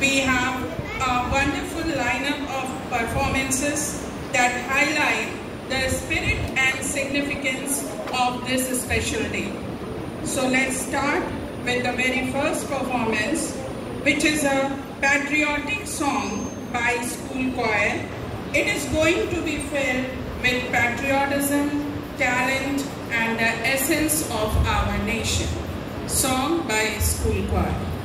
we have a wonderful lineup of performances that highlight the spirit and significance of this special day. So let's start with the very first performance, which is a patriotic song by school choir. It is going to be filled with patriotism, talent, and the essence of our nation. Song by school choir.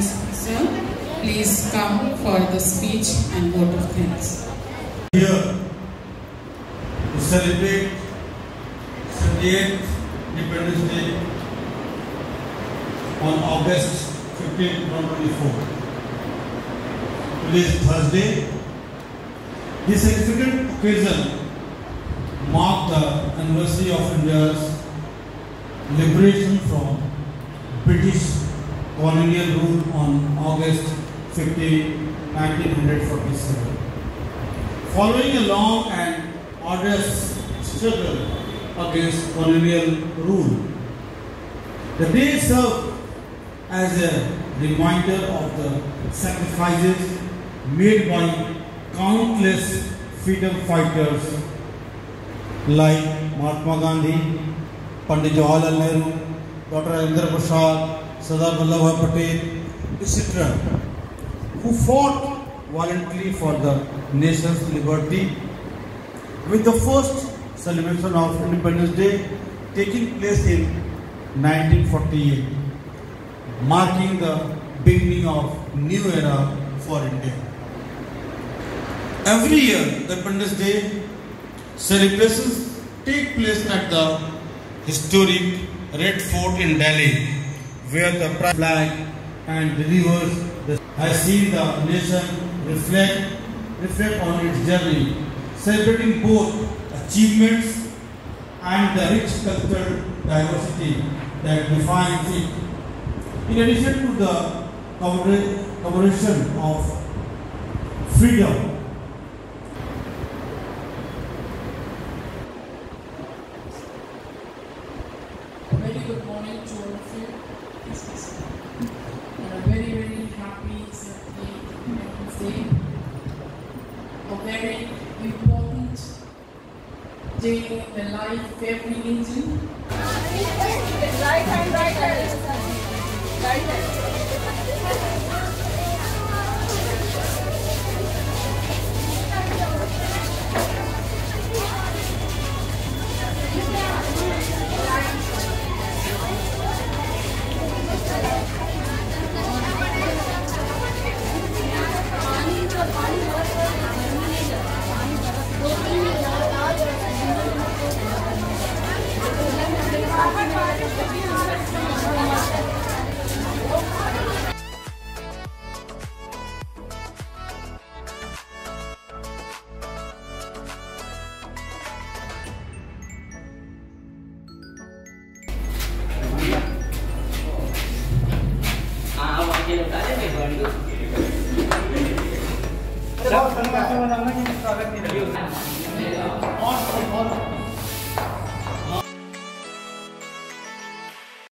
Respected Minister, please come for the speech and vote of thanks. here to celebrate 78th Independence Day on August 15, 2024. Today is Thursday. This significant occasion marked the anniversary of India's liberation from British colonial rule on August 15, 1947. Following a long and arduous struggle against colonial rule, the day served as a reminder of the sacrifices made by countless freedom fighters like Mahatma Gandhi, Pandit Jawaharlal Nehru, Dr. Rajendra Prasad, Sardar Vallabhbhai Patel, etc., who fought valiantly for the nation's liberty. With the first celebration of Independence Day taking place in 1948, marking the beginning of new era for India. Every year, the Independence Day celebrations take place at the historic Red Fort in Delhi, where the pride flag and the- has seen the nation reflect, reflect on its journey, celebrating both achievements and the rich cultural diversity that defines it. In addition to the commemora- commemoration of freedom, very good morning to all of you. Yes, yes. And a very, very happy Saturday Independence Day. A very important day in